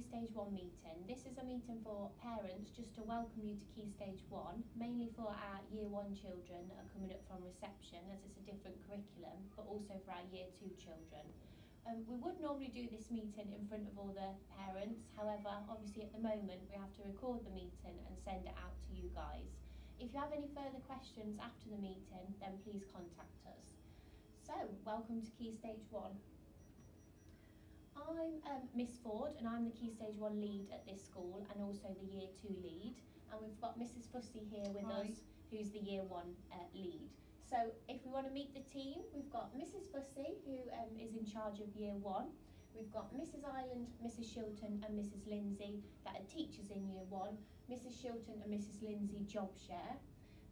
Key Stage 1 meeting. This is a meeting for parents just to welcome you to Key Stage 1, mainly for our Year 1 children that are coming up from reception as it's a different curriculum, but also for our Year 2 children. Um, we would normally do this meeting in front of all the parents, however, obviously at the moment we have to record the meeting and send it out to you guys. If you have any further questions after the meeting, then please contact us. So, welcome to Key Stage 1. I'm um, Miss Ford and I'm the Key Stage 1 lead at this school and also the Year 2 lead. And we've got Mrs Fussy here with Hi. us, who's the Year 1 uh, lead. So if we want to meet the team, we've got Mrs Fussy, who um, is in charge of Year 1. We've got Mrs Ireland, Mrs Shilton and Mrs Lindsay that are teachers in Year 1. Mrs Shilton and Mrs Lindsay job share.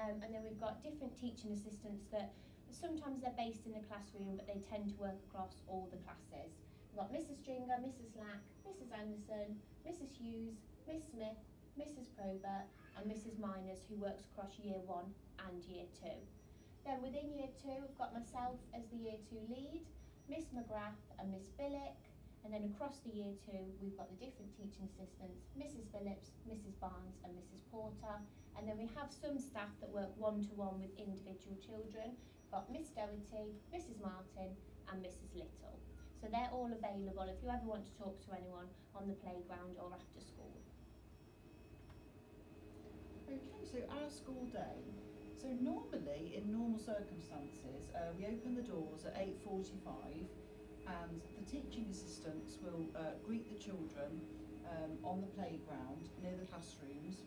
Um, and then we've got different teaching assistants that sometimes they're based in the classroom but they tend to work across all the classes. We've got Mrs Stringer, Mrs Lack, Mrs Anderson, Mrs Hughes, Miss Smith, Mrs Probert and Mrs Miners who works across year one and year two. Then within year two we've got myself as the year two lead, Miss McGrath and Miss Billick and then across the year two we've got the different teaching assistants, Mrs Phillips, Mrs Barnes and Mrs Porter and then we have some staff that work one-to-one with individual children. We've got Miss Doherty, Mrs Martin and Mrs Little. So they're all available if you ever want to talk to anyone on the playground or after school. Okay, so our school day. So normally, in normal circumstances, uh, we open the doors at 8.45 and the teaching assistants will uh, greet the children um, on the playground near the classrooms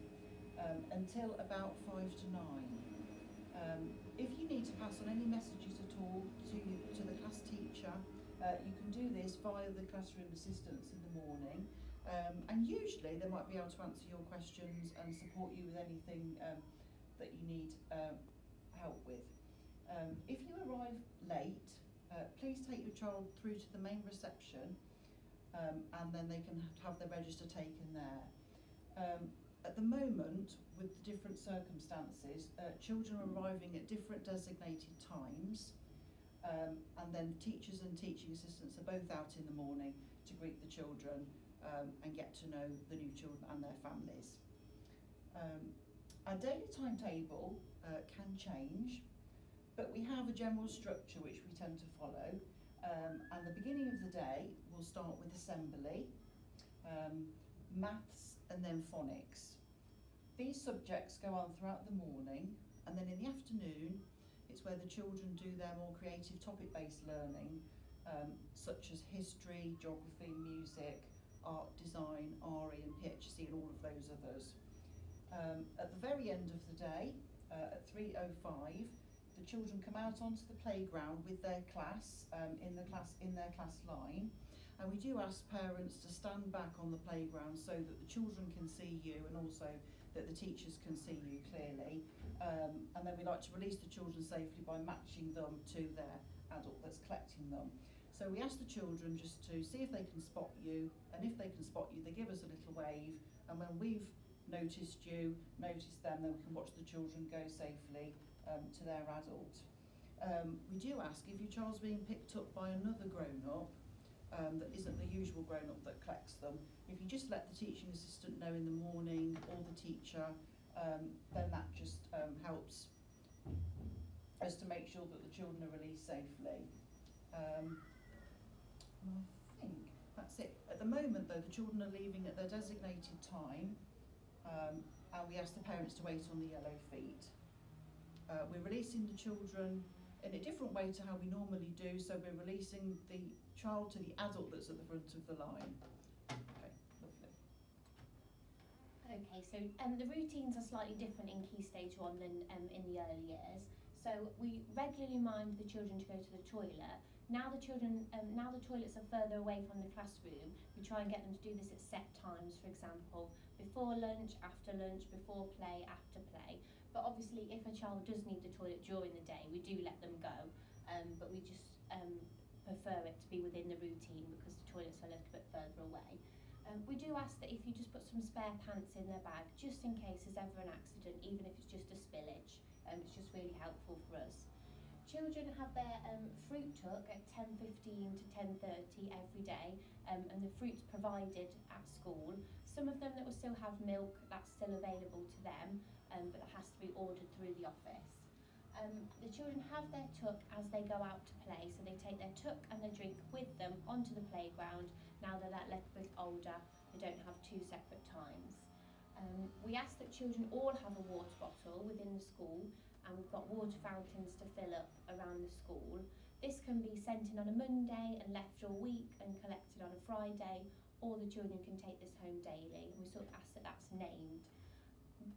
um, until about 5 to 9. Um, if you need to pass on any messages at all to, to the class teacher, uh, you can do this via the classroom assistants in the morning. Um, and usually they might be able to answer your questions and support you with anything um, that you need um, help with. Um, if you arrive late, uh, please take your child through to the main reception um, and then they can have their register taken there. At the moment, with the different circumstances, uh, children are arriving at different designated times um, and then teachers and teaching assistants are both out in the morning to greet the children um, and get to know the new children and their families. Um, our daily timetable uh, can change, but we have a general structure which we tend to follow. Um, and the beginning of the day will start with assembly, um, maths and then phonics. These subjects go on throughout the morning and then in the afternoon it's where the children do their more creative topic-based learning um, such as history, geography, music, art, design, RE and PHC and all of those others. Um, at the very end of the day, uh, at 3.05, the children come out onto the playground with their class um, in the class in their class line and we do ask parents to stand back on the playground so that the children can see you and also that the teachers can see you clearly. Um, and then we like to release the children safely by matching them to their adult that's collecting them. So we ask the children just to see if they can spot you and if they can spot you they give us a little wave. And when we've noticed you noticed them then we can watch the children go safely um, to their adult. Um, we do ask if your child's being picked up by another grown-up um, that isn't the usual grown-up that collects them, if you just let the teaching assistant know in the morning or the teacher, um, then that just um, helps us to make sure that the children are released safely. Um, I think that's it. At the moment though, the children are leaving at their designated time um, and we ask the parents to wait on the yellow feet. Uh, we're releasing the children in a different way to how we normally do, so we're releasing the child to the adult that's at the front of the line. Okay, lovely. Okay, so um, the routines are slightly different in Key Stage 1 than um, in the early years. So we regularly remind the children to go to the toilet. Now the children, um, now the toilets are further away from the classroom, we try and get them to do this at set times, for example, before lunch, after lunch, before play, after play. But obviously if a child does need the toilet during the day, we do let them go, um, but we just um, prefer it to be within the routine because the toilets are a little bit further away. Um, we do ask that if you just put some spare pants in their bag, just in case there's ever an accident, even if it's just a spillage. Um, it's just really helpful for us. children have their um, fruit tuck at 10.15 to 10.30 every day um, and the fruit's provided at school. Some of them that will still have milk, that's still available to them, um, but that has to be ordered through the office. Um, the children have their tuck as they go out to play, so they take their tuck and their drink with them onto the playground. Now they're that little bit older, they don't have two separate times. Um, we ask that children all have a water bottle within the school and we've got water fountains to fill up around the school. This can be sent in on a Monday and left all week and collected on a Friday or the children can take this home daily and we sort of ask that that's named.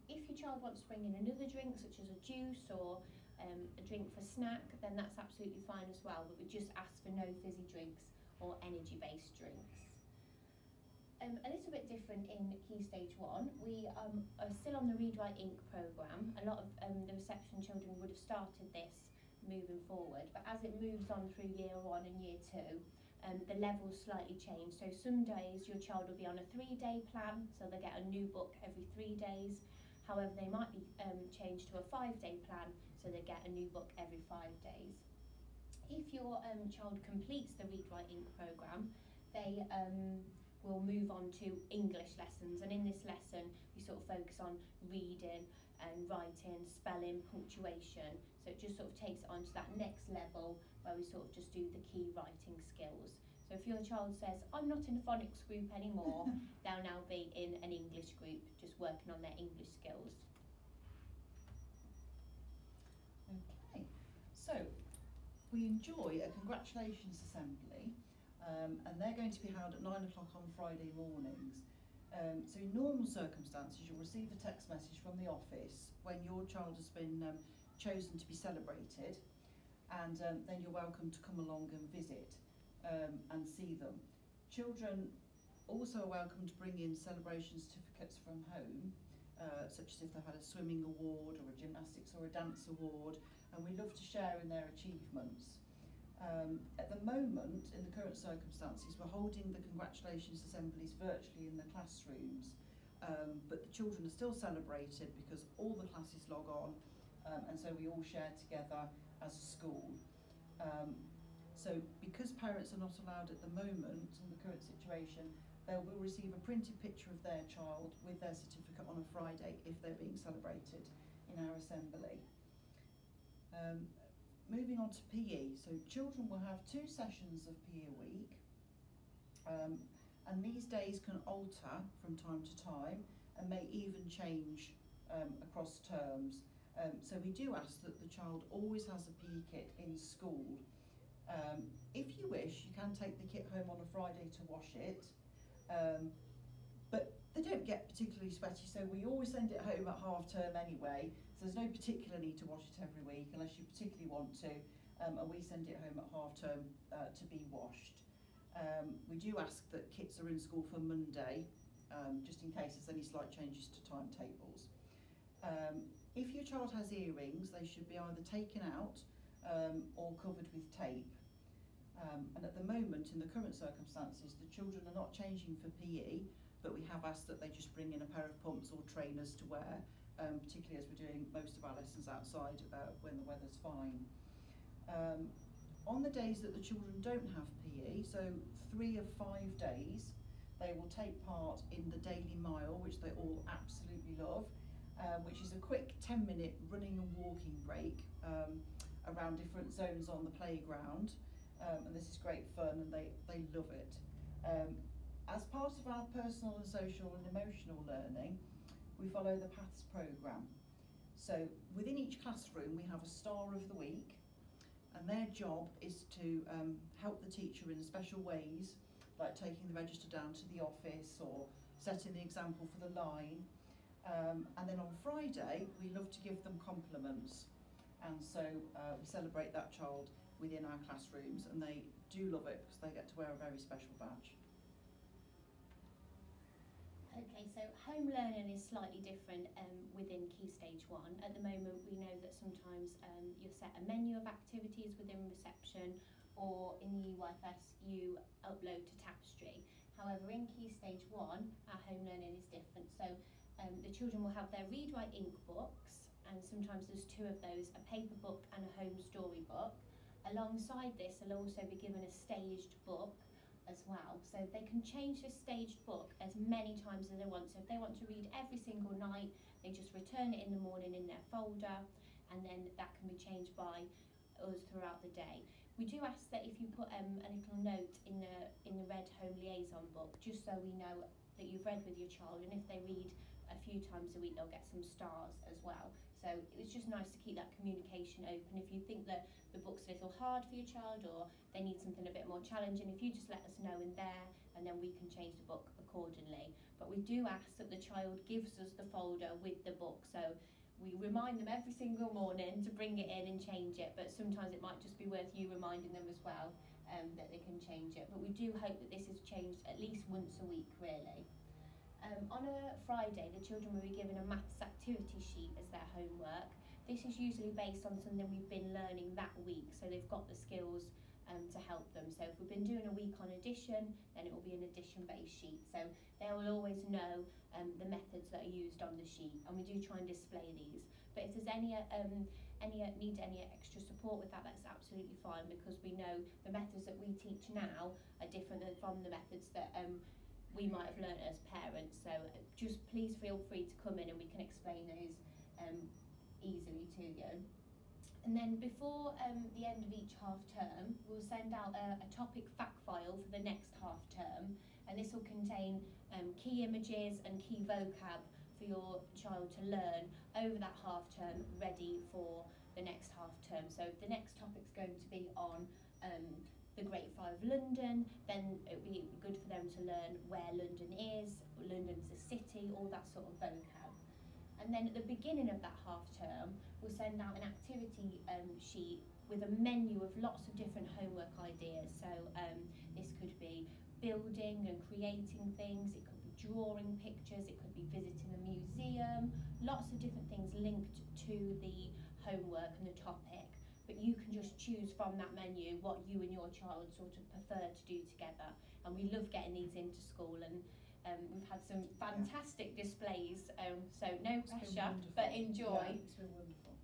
If your child wants to bring in another drink such as a juice or um, a drink for snack then that's absolutely fine as well but we just ask for no fizzy drinks or energy based drinks. Um, a little bit different in Key Stage 1. We um, are still on the Read Write Inc programme. A lot of um, the reception children would have started this moving forward, but as it moves on through year 1 and year 2, um, the levels slightly change. So some days your child will be on a three day plan, so they get a new book every three days. However, they might be um, changed to a five day plan, so they get a new book every five days. If your um, child completes the Read Write Inc programme, they um, we'll move on to English lessons and in this lesson we sort of focus on reading and writing, spelling, punctuation so it just sort of takes it on to that next level where we sort of just do the key writing skills. So if your child says, I'm not in a phonics group anymore, they'll now be in an English group just working on their English skills. Okay, so we enjoy a congratulations assembly um, and they're going to be held at nine o'clock on Friday mornings. Um, so in normal circumstances, you'll receive a text message from the office when your child has been um, chosen to be celebrated, and um, then you're welcome to come along and visit um, and see them. Children also welcome to bring in celebration certificates from home, uh, such as if they've had a swimming award or a gymnastics or a dance award, and we love to share in their achievements. Um, at the moment, in the current circumstances, we're holding the congratulations assemblies virtually in the classrooms, um, but the children are still celebrated because all the classes log on, um, and so we all share together as a school. Um, so because parents are not allowed at the moment in the current situation, they will receive a printed picture of their child with their certificate on a Friday if they're being celebrated in our assembly. Um, moving on to PE, so children will have two sessions of PE a week, um, and these days can alter from time to time and may even change um, across terms. Um, so we do ask that the child always has a PE kit in school. Um, if you wish, you can take the kit home on a Friday to wash it, um, but they don't get particularly sweaty, so we always send it home at half term anyway, so there's no particular need to wash it every week unless you particularly want to, um, and we send it home at half term uh, to be washed. Um, we do ask that kits are in school for Monday, um, just in case there's any slight changes to timetables. Um, if your child has earrings, they should be either taken out um, or covered with tape. Um, and at the moment, in the current circumstances, the children are not changing for PE, but we have asked that they just bring in a pair of pumps or trainers to wear um, particularly as we're doing most of our lessons outside uh, when the weather's fine. Um, on the days that the children don't have PE, so three of five days, they will take part in the Daily Mile, which they all absolutely love, uh, which is a quick 10 minute running and walking break um, around different zones on the playground. Um, and this is great fun and they, they love it. Um, as part of our personal and social and emotional learning, we follow the PATHS programme. So within each classroom we have a star of the week and their job is to um, help the teacher in special ways like taking the register down to the office or setting the example for the line. Um, and then on Friday we love to give them compliments and so uh, we celebrate that child within our classrooms and they do love it because they get to wear a very special badge. Okay, so home learning is slightly different um, within Key Stage 1. At the moment, we know that sometimes um, you'll set a menu of activities within reception or in the EYFS you upload to Tapestry. However, in Key Stage 1, our home learning is different. So um, the children will have their Read Write Inc books and sometimes there's two of those, a paper book and a home story book. Alongside this, they'll also be given a staged book as well. So they can change the staged book as many times as they want. So if they want to read every single night, they just return it in the morning in their folder, and then that can be changed by us throughout the day. We do ask that if you put um, a little note in the in the red home liaison book, just so we know that you've read with your child, and if they read a few times a week, they'll get some stars as well. So it's just nice to keep that communication open. If you think that the book's a little hard for your child or they need something a bit more challenging, if you just let us know in there, and then we can change the book accordingly. But we do ask that the child gives us the folder with the book. So we remind them every single morning to bring it in and change it, but sometimes it might just be worth you reminding them as well um, that they can change it. But we do hope that this is changed at least once a week, really. Um, on a Friday, the children will be given a maths activity sheet as their homework. This is usually based on something we've been learning that week, so they've got the skills um, to help them. So if we've been doing a week on addition, then it will be an addition-based sheet. So they will always know um, the methods that are used on the sheet, and we do try and display these. But if there's any um, any need any extra support with that, that's absolutely fine because we know the methods that we teach now are different than from the methods that um, we might have learnt as parents. So uh, just please feel free to come in and we can explain those um, easily to you. And then before um, the end of each half term, we'll send out a, a topic fact file for the next half term. And this will contain um, key images and key vocab for your child to learn over that half term, ready for the next half term. So the next topic's going to be on um, the Great Fire of London, then it would be good for them to learn where London is, London's a city, all that sort of vocab. And then at the beginning of that half term, we'll send out an activity um, sheet with a menu of lots of different homework ideas. So um, this could be building and creating things, it could be drawing pictures, it could be visiting a museum, lots of different things linked to the homework and the topic. But you can just choose from that menu what you and your child sort of prefer to do together. And we love getting these into school and um, we've had some fantastic yeah. displays, um, so no it's pressure, but enjoy. Yeah, it's been wonderful.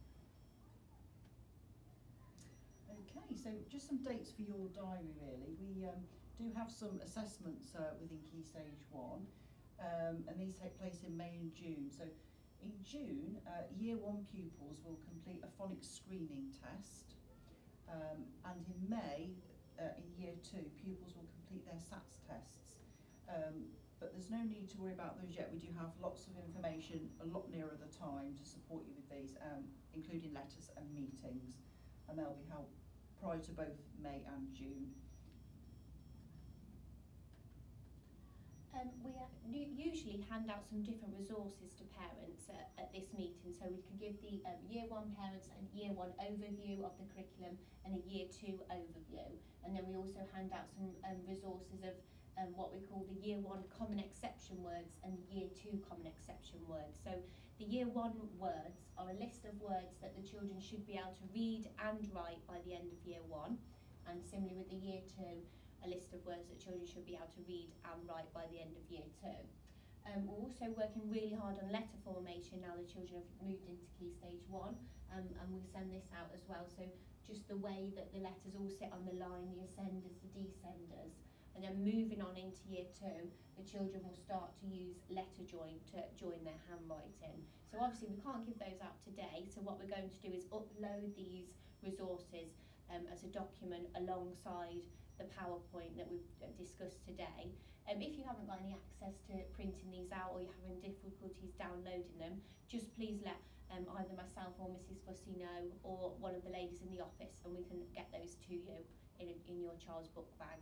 Okay, so just some dates for your diary really. We um, do have some assessments uh, within Key Stage 1 um, and these take place in May and June. So in June, uh, Year 1 pupils will complete a phonics screening test um, and in May, uh, in Year 2, pupils will complete their SATs tests. Um, but there's no need to worry about those yet. We do have lots of information a lot nearer the time to support you with these, um, including letters and meetings, and they'll be held prior to both May and June. Um, we usually hand out some different resources to parents at, at this meeting, so we can give the um, year one parents a year one overview of the curriculum and a year two overview, and then we also hand out some um, resources of um, what we call the year one common exception words and the year two common exception words. So the year one words are a list of words that the children should be able to read and write by the end of year one. And similarly with the year two, a list of words that children should be able to read and write by the end of year two. Um, we're also working really hard on letter formation now the children have moved into key stage one um, and we send this out as well. So just the way that the letters all sit on the line, the ascenders, the descenders, and then moving on into year two, the children will start to use letter join to join their handwriting. So obviously we can't give those out today, so what we're going to do is upload these resources um, as a document alongside the PowerPoint that we've discussed today. Um, if you haven't got any access to printing these out or you're having difficulties downloading them, just please let um, either myself or Mrs Fussy know or one of the ladies in the office and we can get those to you in, in your child's book bag.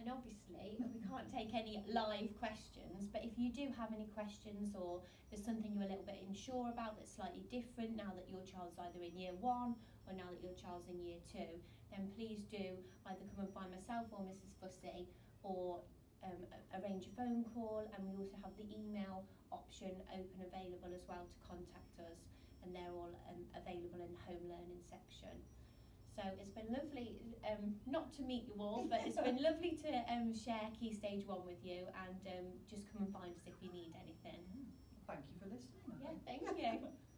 And obviously, we can't take any live questions, but if you do have any questions or there's something you're a little bit unsure about that's slightly different now that your child's either in year one now that your child's in year two, then please do either come and find myself or Mrs. Fussy or um, arrange a phone call. And we also have the email option open available as well to contact us, and they're all um, available in the home learning section. So it's been lovely, um, not to meet you all, but it's been lovely to um, share Key Stage 1 with you and um, just come and find us if you need anything. thank you for listening. Yeah, thank you.